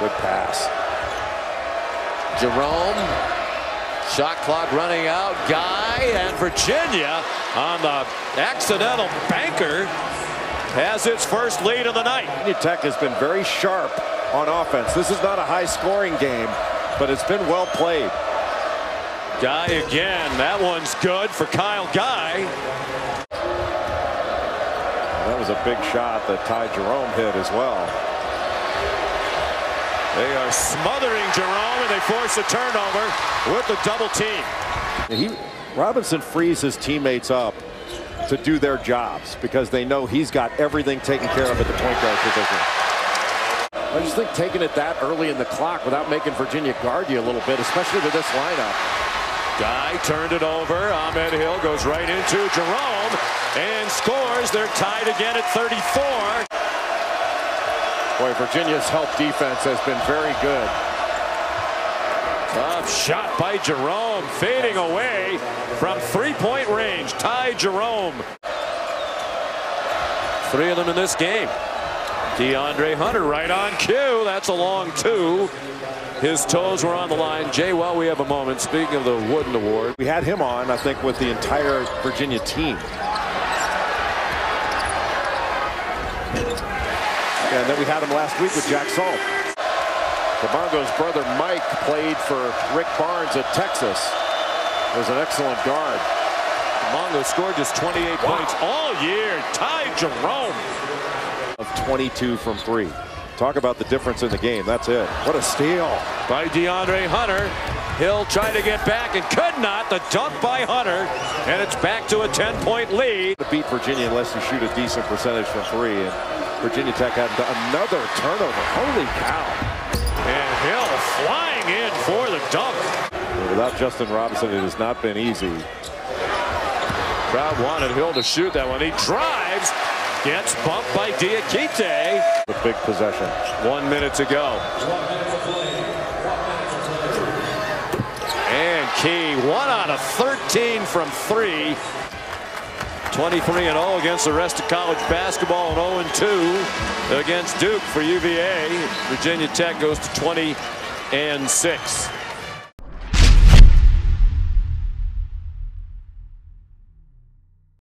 Good pass. Jerome. Shot clock running out. Guy and Virginia on the accidental banker has its first lead of the night. Virginia Tech has been very sharp on offense. This is not a high scoring game, but it's been well played. Guy again. That one's good for Kyle Guy. That was a big shot that Ty Jerome hit as well. They are smothering Jerome and they force a turnover with the double team. He Robinson frees his teammates up to do their jobs because they know he's got everything taken care of at the point guard position. I just think taking it that early in the clock without making Virginia guard you a little bit, especially with this lineup. Guy turned it over. Ahmed Hill goes right into Jerome and scores. They're tied again at 34. Boy, Virginia's help defense has been very good. Tough shot by Jerome, fading away from three-point range. Ty Jerome. Three of them in this game. DeAndre Hunter right on cue. That's a long two. His toes were on the line. Jay, while we have a moment, speaking of the Wooden Award. We had him on, I think, with the entire Virginia team. And then we had him last week with Jack Salt. Kabongo's brother Mike played for Rick Barnes at Texas. Was an excellent guard. Kabongo scored just 28 wow. points all year. Ty Jerome. Of 22 from three. Talk about the difference in the game. That's it. What a steal. By DeAndre Hunter. Hill tried to get back and could not. The dunk by Hunter. And it's back to a 10-point lead. To beat Virginia unless you shoot a decent percentage from three. And Virginia Tech had another turnover. Holy cow. And Hill flying in for the dunk. Without Justin Robinson, it has not been easy. Crowd wanted Hill to shoot that one. He drives, gets bumped by Diakite. A big possession. One minute to go. And Key, one out of 13 from three. 23 and 0 against the rest of college basketball and 0 and 2 against Duke for UVA. Virginia Tech goes to 20 and 6.